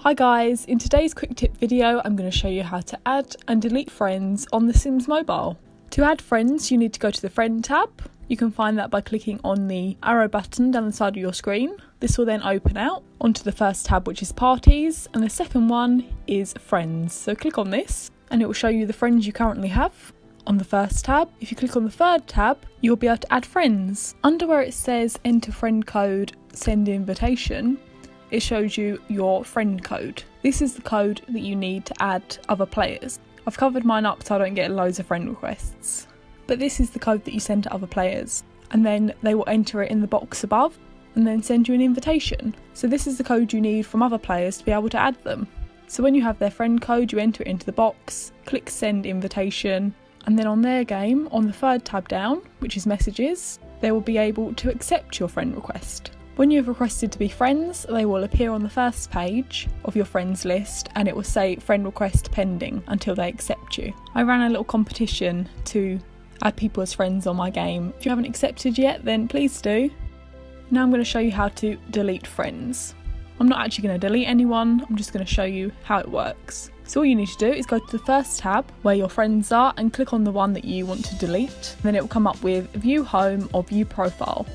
Hi guys, in today's quick tip video I'm going to show you how to add and delete friends on The Sims Mobile. To add friends you need to go to the Friend tab. You can find that by clicking on the arrow button down the side of your screen. This will then open out onto the first tab which is Parties and the second one is Friends. So click on this and it will show you the friends you currently have on the first tab. If you click on the third tab, you'll be able to add friends. Under where it says enter friend code, send invitation, it shows you your friend code. This is the code that you need to add other players. I've covered mine up so I don't get loads of friend requests. But this is the code that you send to other players, and then they will enter it in the box above and then send you an invitation. So this is the code you need from other players to be able to add them. So when you have their friend code, you enter it into the box, click send invitation, and then on their game, on the third tab down, which is messages, they will be able to accept your friend request. When you have requested to be friends, they will appear on the first page of your friends list and it will say friend request pending until they accept you. I ran a little competition to add people as friends on my game. If you haven't accepted yet, then please do. Now I'm going to show you how to delete friends. I'm not actually going to delete anyone, I'm just going to show you how it works. So all you need to do is go to the first tab where your friends are and click on the one that you want to delete. Then it will come up with view home or view profile.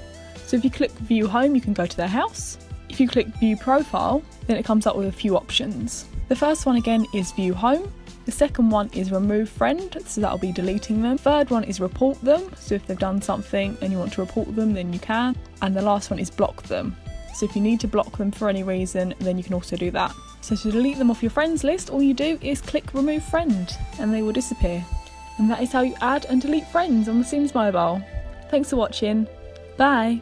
So if you click view home, you can go to their house. If you click view profile, then it comes up with a few options. The first one again is view home. The second one is remove friend, so that'll be deleting them. Third one is report them, so if they've done something and you want to report them, then you can. And the last one is block them. So if you need to block them for any reason, then you can also do that. So to delete them off your friends list, all you do is click remove friend and they will disappear. And that is how you add and delete friends on The Sims Mobile. Thanks for watching. Bye.